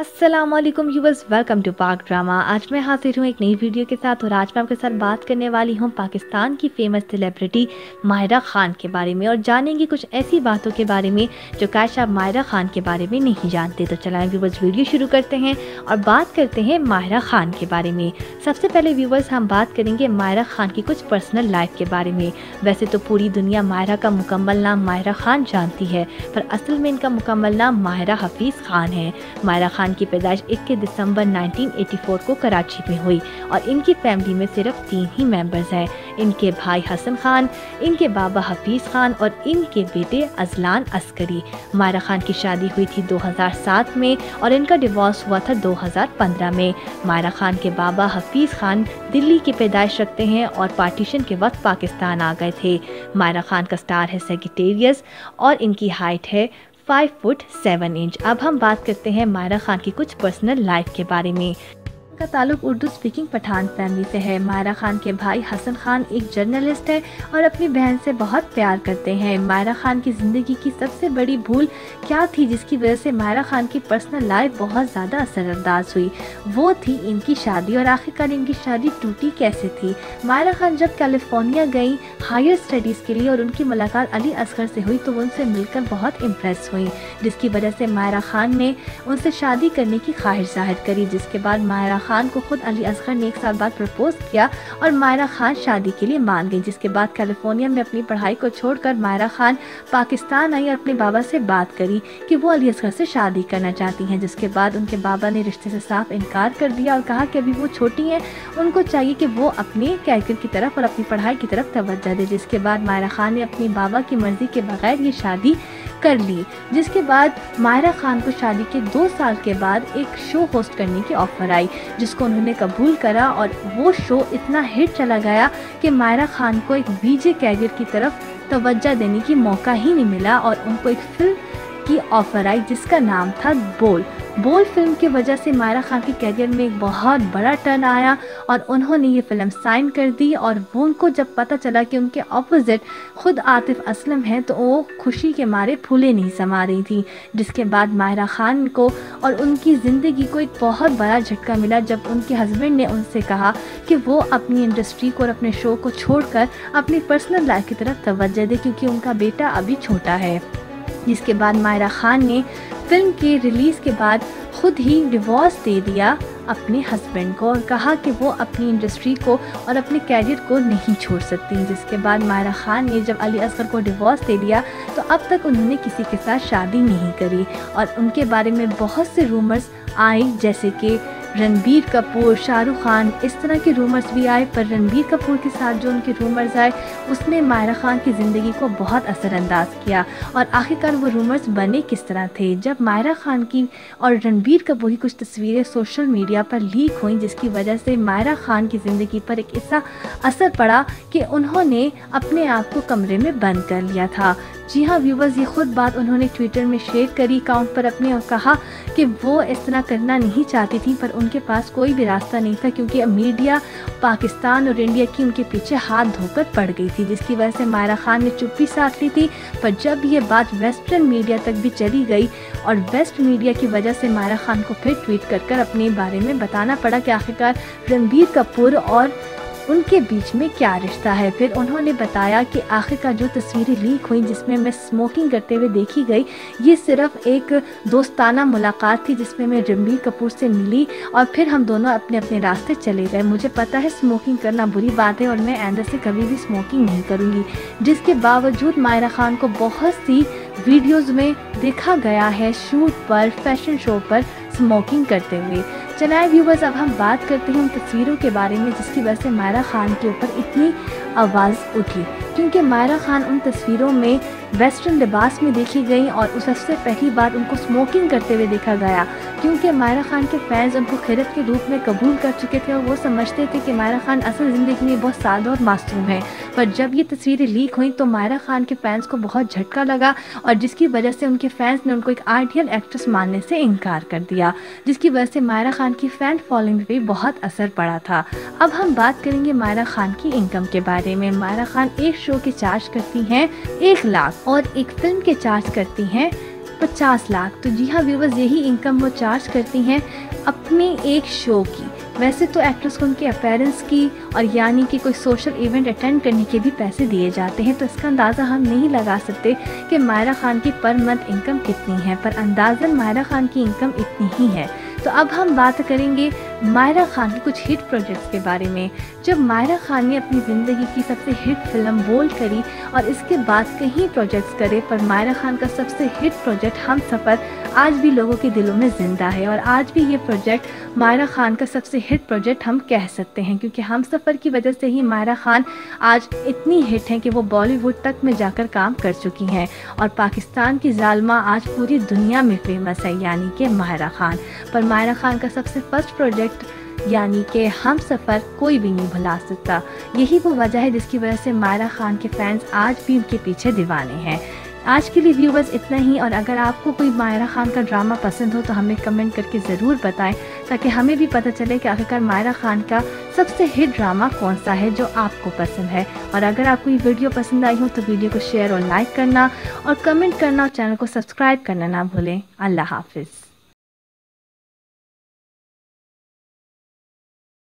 असलम यूवर्स welcome to Pak drama आज मैं हाजिर हूँ एक नई वीडियो के साथ और आज मैं आपके साथ बात करने वाली हूँ पाकिस्तान की फ़ेमस सेलिब्रिटी मायरा खान के बारे में और जानेंगे कुछ ऐसी बातों के बारे में जो काश आप मायरा खान के बारे में नहीं जानते। तो चलाएँ व्यूवर्स वीडियो शुरू करते हैं और बात करते हैं मायरा खान के बारे में। सबसे पहले व्यूवर्स हम बात करेंगे मायरा खान की कुछ पर्सनल लाइफ के बारे में। वैसे तो पूरी दुनिया मायरा का मुकम्मल नाम मायरा खान जानती है, पर असल में इनका मुकम्मल नाम मायरा हफीज़ खान है। मायरा खान खान की पैदाइश 21 दिसंबर 1984 को कराची में हुई और इनकी फैमिली में सिर्फ़ तीन ही मेंबर्स हैं। इनके भाई हसन खान, इनके बाबा हफीज़ खान और इनके बेटे अजलान अस्करी। मायरा खान की शादी हुई थी 2007 में और इनका डिवोर्स हुआ था 2015 में। मायरा खान के बाबा हफीज़ खान दिल्ली की पैदाइश रखते हैं और पार्टीशन के वक्त पाकिस्तान आ गए थे। मायरा खान का स्टार है सेगिटेरियस और इनकी हाइट है फाइव फुट सेवन इंच अब हम बात करते हैं मायरा खान की कुछ पर्सनल लाइफ के बारे में। का ताल्लुक उर्दू स्पीकिंग पठान फैमिली से है। मायरा खान के भाई हसन खान एक जर्नलिस्ट है और अपनी बहन से बहुत प्यार करते हैं। मायरा खान की ज़िंदगी की सबसे बड़ी भूल क्या थी जिसकी वजह से मायरा खान की पर्सनल लाइफ बहुत ज़्यादा असरअंदाज हुई? वो थी इनकी शादी और आखिरकार इनकी शादी टूटी कैसे थी? मायरा खान जब कैलिफ़ोर्निया गई हायर स्टडीज़ के लिए और उनकी मुलाकात अली असगर से हुई तो उनसे मिलकर बहुत इम्प्रेस हुई, जिसकी वजह से मायरा खान ने उनसे शादी करने की ख्वाहिश ज़ाहिर करी, जिसके बाद मायरा खान को खुद अली असगर ने एक साल बाद प्रपोज किया और मायरा खान शादी के लिए मान गई, जिसके बाद कैलिफ़ोर्निया में अपनी पढ़ाई को छोड़कर मायरा खान पाकिस्तान आई और अपने बाबा से बात करी कि वो अली असगर से शादी करना चाहती हैं, जिसके बाद उनके बाबा ने रिश्ते से साफ़ इनकार कर दिया और कहा कि अभी वो छोटी हैं, उनको चाहिए कि वो अपने कैरियर की तरफ़ और अपनी पढ़ाई की तरफ़ तवज्जो दे, जिसके बाद मायरा खान ने अपनी बाबा की मर्ज़ी के बगैर ये शादी कर ली, जिसके बाद मायरा खान को शादी के दो साल के बाद एक शो होस्ट करने की ऑफ़र आई, जिसको उन्होंने कबूल करा और वो शो इतना हिट चला गया कि मायरा खान को एक बीजे कैरियर की तरफ़ तोज्जा देने की मौका ही नहीं मिला और उनको एक फ़िल्म की ऑफ़र आई, जिसका नाम था बोल। बोल फ़िल्म की वजह से मायरा खान के कैरियर में एक बहुत बड़ा टर्न आया और उन्होंने ये फ़िल्म साइन कर दी और वो उनको जब पता चला कि उनके ऑपोजिट खुद आतिफ असलम हैं तो वो खुशी के मारे फूले नहीं समा रही थी, जिसके बाद मायरा खान को और उनकी ज़िंदगी को एक बहुत बड़ा झटका मिला जब उनके हस्बैंड ने उनसे कहा कि वो अपनी इंडस्ट्री को और अपने शो को छोड़कर अपनी पर्सनल लाइफ की तरफ़ तवज्जो दे, क्योंकि उनका बेटा अभी छोटा है। जिसके बाद मायरा खान ने फ़िल्म के रिलीज़ के बाद खुद ही डिवोर्स दे दिया अपने हस्बैंड को और कहा कि वो अपनी इंडस्ट्री को और अपने कैरियर को नहीं छोड़ सकती। जिसके बाद मायरा खान ने जब अली असगर को डिवोर्स दे दिया तो अब तक उन्होंने किसी के साथ शादी नहीं करी। और उनके बारे में बहुत से रूमर्स आए, जैसे कि रणबीर कपूर, शाहरुख खान, इस तरह के रूमर्स भी आए, पर रणबीर कपूर के साथ जो उनके रूमर्स आए, उसने मायरा खान की ज़िंदगी को बहुत असरअंदाज किया। और आखिरकार वो रूमर्स बने किस तरह थे? जब मायरा खान की और रणबीर कपूर की कुछ तस्वीरें सोशल मीडिया पर लीक हुई, जिसकी वजह से मायरा खान की ज़िंदगी पर एक ऐसा असर पड़ा कि उन्होंने अपने आप को कमरे में बंद कर लिया था। जी हाँ व्यूवर्स ये खुद बात उन्होंने ट्विटर में शेयर करी अकाउंट पर अपने और कहा कि वो इस तरह करना नहीं चाहती थी, पर उनके पास कोई भी रास्ता नहीं था, क्योंकि मीडिया पाकिस्तान और इंडिया की उनके पीछे हाथ धोकर पड़ गई थी, जिसकी वजह से मायरा खान ने चुप्पी साथ ली थी। पर जब ये बात वेस्टर्न मीडिया तक भी चली गई और वेस्ट मीडिया की वजह से मायरा खान को फिर ट्वीट कर कर अपने बारे में बताना पड़ा कि आखिरकार रणबीर कपूर और उनके बीच में क्या रिश्ता है? फिर उन्होंने बताया कि आखिरकार जो तस्वीरें लीक हुई, जिसमें मैं स्मोकिंग करते हुए देखी गई, ये सिर्फ़ एक दोस्ताना मुलाकात थी, जिसमें मैं रणबीर कपूर से मिली और फिर हम दोनों अपने अपने रास्ते चले गए। मुझे पता है स्मोकिंग करना बुरी बात है और मैं आइंदा से कभी भी स्मोकिंग नहीं करूँगी। जिसके बावजूद मायरा खान को बहुत सी वीडियोज़ में देखा गया है, शूट पर फ़ैशन शो पर स्मोकिंग करते हुए। चलाए व्यूवर्स अब हम बात करते हैं उन तस्वीरों के बारे में जिसकी वजह से मायरा खान के ऊपर इतनी आवाज़ उठी। क्योंकि मायरा खान उन तस्वीरों में वेस्टर्न लिबास में देखी गई और उस सबसे पहली बार उनको स्मोकिंग करते हुए देखा गया। क्योंकि मायरा खान के फैंस उनको खिरत के रूप में कबूल कर चुके थे और वो समझते थे कि मायरा खान असल ज़िंदगी में बहुत सादा और मासूम है। पर जब ये तस्वीरें लीक हुई तो मायरा खान के फैंस को बहुत झटका लगा और जिसकी वजह से उनके फैंस ने उनको एक आइडियल एक्ट्रेस मानने से इनकार कर दिया, जिसकी वजह से मायरा खान की फ़ैन फॉलोइंग पर बहुत असर पड़ा था। अब हम बात करेंगे मायरा खान की इनकम के बारे में। मायरा खान एक शो के चार्ज करती हैं एक लाख और एक फ़िल्म के चार्ज करती हैं 50 लाख। तो जी हाँ व्यूवर्स यही इनकम वो चार्ज करती हैं अपने एक शो की। वैसे तो एक्ट्रेस को उनके अपेरेंस की और यानी कि कोई सोशल इवेंट अटेंड करने के भी पैसे दिए जाते हैं। तो इसका अंदाज़ा हम नहीं लगा सकते कि मायरा खान की पर मंथ इनकम कितनी है, पर अंदाज़न मायरा खान की इनकम इतनी ही है। तो अब हम बात करेंगे मायरा खान के कुछ हिट प्रोजेक्ट्स के बारे में। जब मायरा खान ने अपनी ज़िंदगी की सबसे हिट फ़िल्म बोल करी और इसके बाद कहीं प्रोजेक्ट्स करे, पर मायरा खान का सबसे हिट प्रोजेक्ट हम सफ़र आज भी लोगों के दिलों में ज़िंदा है। और आज भी ये प्रोजेक्ट मायरा खान का सबसे हिट प्रोजेक्ट हम कह सकते हैं, क्योंकि हम सफ़र की वजह से ही मायरा खान आज इतनी हिट हैं कि वो बॉलीवुड तक में जाकर काम कर चुकी हैं। और पाकिस्तान की जालमा आज पूरी दुनिया में फ़ेमस है, यानी कि मायरा खान। पर मायरा खान का सबसे फ़र्स्ट प्रोजेक्ट यानी कि हम सफ़र कोई भी नहीं भुला सकता। यही वो वजह है जिसकी वजह से मायरा खान के फैंस आज भी उनके पीछे दीवाने हैं। आज के लिए व्यूवर्स इतना ही, और अगर आपको कोई मायरा खान का ड्रामा पसंद हो तो हमें कमेंट करके ज़रूर बताएँ, ताकि हमें भी पता चले कि आखिरकार मायरा खान का सबसे हिट ड्रामा कौन सा है जो आपको पसंद है। और अगर आपको ये वीडियो पसंद आई हो तो वीडियो को शेयर और लाइक करना, और कमेंट करना और चैनल को सब्सक्राइब करना ना भूलें। अल्लाह हाफिज़।